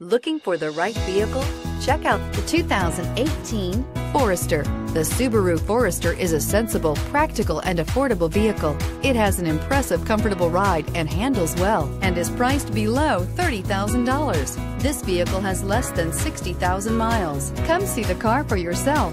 Looking for the right vehicle? Check out the 2018 Forester. The Subaru Forester is a sensible, practical, and affordable vehicle. It has an impressive, comfortable ride and handles well and is priced below $30,000. This vehicle has less than 60,000 miles. Come see the car for yourself.